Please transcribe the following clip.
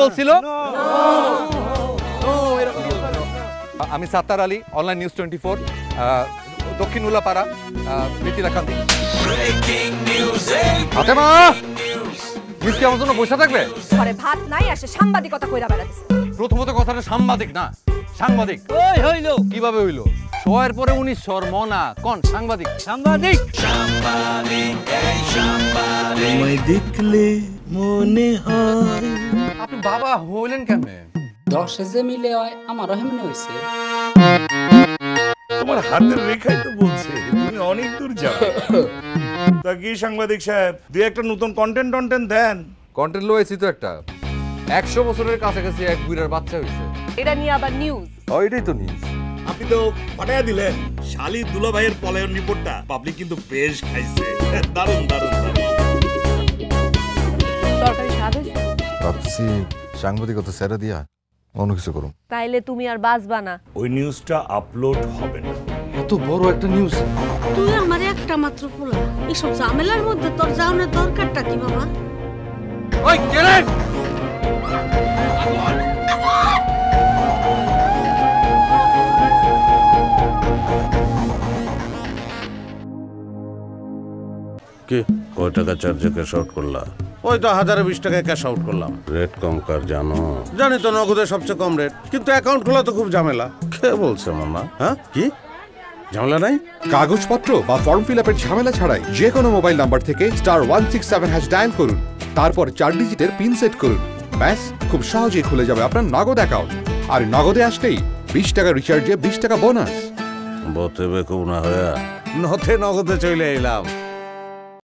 বলছিল? আমি Sattar Ali online news twenty four দক্ষিণ উল্লাপাড়া কান্তি ফাতেমা! মিস আমার জন্য বসে থাকবে? ঘরে ভাত নাই আসে সাংবাদিকতা কইরা বেড়াতেছে প্রথমত কথাটা সাংবাদিক না সাংবাদিক। ওই হইল। কীভাবে হইল? শোয়ের পরে উনি স্বর মনা কোন সাংবাদিক? সাংবাদিক। তোমায় দেখলে মনে হয়। আপনি বাবা হইলেন কেমনে? দশে যে মিলে হয় আমারও হেমনে হয়েছে তোমার হাতের রেখাই তো বলছে তুমি অনেক দূর যাও। তা কি সাংবাদিক সাহেব দুই একটা নতুন কন্টেন্ট টন্টেন্ট দেন? কন্টেন্ট লয়েছি তো একটা। একশো বছরের কাছাকাছি এক বুড়ার বাচ্চা হয়েছে এটা নিয়ে আবার নিউজ ওইটাই তো নিউজ আপনি তো পাঠাইয়া দিলেন শালি দুলা ভাইয়ের পলায়ন রিপোর্টটা পাবলিক কিন্তু বেশ খাইছে। দারুণ। ভাবছি সাংবাদিকতা সেরা দিয়া অন্য কিছু করুম। তাইলে তুমি আর বাঁচবা না। ওই নিউজটা আপলোড হবে না। এত বড় একটা নিউজ। তুই আমার একটা মাত্র পোলা। এইসব ঝামেলার মধ্যে তোর যাওয়ানোর দরকারটা কি বাবা? ওই কেনে কি? কয় টাকা চার্জে শর্ট করলা? ওই তো হাজারে বিশ টাকায় ক্যাশ আউট করলাম। রেট কম কার জানো? জানি তো নগদের সবচেয়ে কম রেট কিন্তু অ্যাকাউন্ট খোলা তো খুব ঝামেলা। কে বলছে মামা? হ্যাঁ? কি? ঝামেলা নাই? কাগজপত্র বা ফর্ম ফিল আপের ঝামেলা ছাড়াই যে কোনো মোবাইল নাম্বার থেকে star one six seven hash dial করুন। তারপর চার ডিজিটের পিন সেট করুন। ব্যাস খুব সহজেই খুলে যাবে আপনার নগদ অ্যাকাউন্ট আর নগদে আসলেই বিশ টাকা রিচার্জে বিশ টাকা বোনাস বতে বেকুব না হয়ে। নথে নগদে চলে এলাম।